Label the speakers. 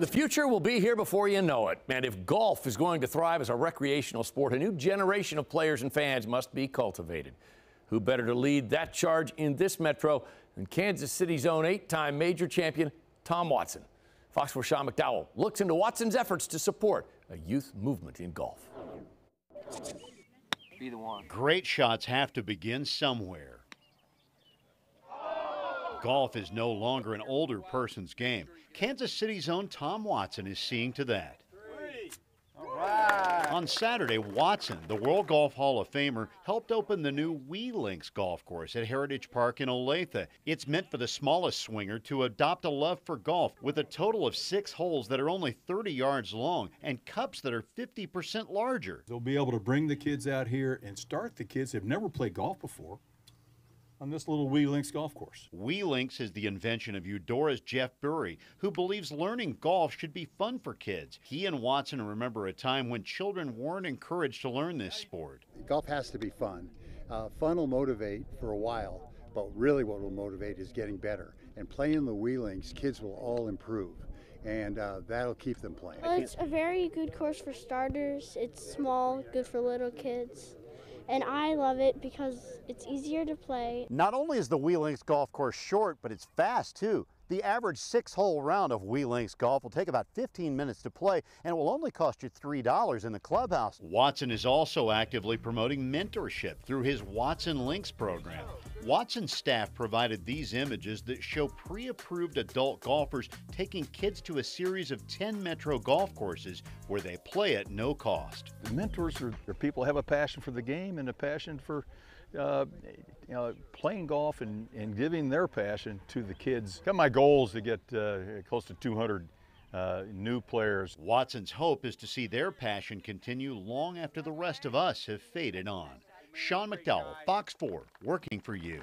Speaker 1: The future will be here before you know it. And if golf is going to thrive as a recreational sport, a new generation of players and fans must be cultivated. Who better to lead that charge in this metro than Kansas City's own eight time major champion, Tom Watson? Fox 4 Sean McDowell looks into Watson's efforts to support a youth movement in golf.
Speaker 2: Be the one.
Speaker 3: Great shots have to begin somewhere. Golf is no longer an older person's game. Kansas City's own Tom Watson is seeing to that. On Saturday, Watson, the World Golf Hall of Famer, helped open the new Wee Links golf course at Heritage Park in Olathe. It's meant for the smallest swinger to adopt a love for golf with a total of six holes that are only 30 yards long and cups that are 50% larger.
Speaker 4: They'll be able to bring the kids out here and start the kids who've never played golf before on this little Wee Links golf course.
Speaker 3: Wee Links is the invention of Eudora's Jeff Burry, who believes learning golf should be fun for kids. He and Watson remember a time when children weren't encouraged to learn this sport.
Speaker 5: Golf has to be fun. Uh, fun will motivate for a while, but really what will motivate is getting better. And playing the Wee Links, kids will all improve. And uh, that'll keep them playing.
Speaker 6: Well, it's a very good course for starters. It's small, good for little kids and I love it because it's easier to play.
Speaker 3: Not only is the Wee Links golf course short, but it's fast too. The average six hole round of Wee Links golf will take about 15 minutes to play and it will only cost you $3 in the clubhouse. Watson is also actively promoting mentorship through his Watson Links program. Watson's staff provided these images that show pre approved adult golfers taking kids to a series of 10 metro golf courses where they play at no cost.
Speaker 4: The mentors are, are people who have a passion for the game and a passion for uh, you know, playing golf and, and giving their passion to the kids. Got My goal is to get uh, close to 200 uh, new players.
Speaker 3: Watson's hope is to see their passion continue long after the rest of us have faded on. Sean McDowell, Fox 4, working for you.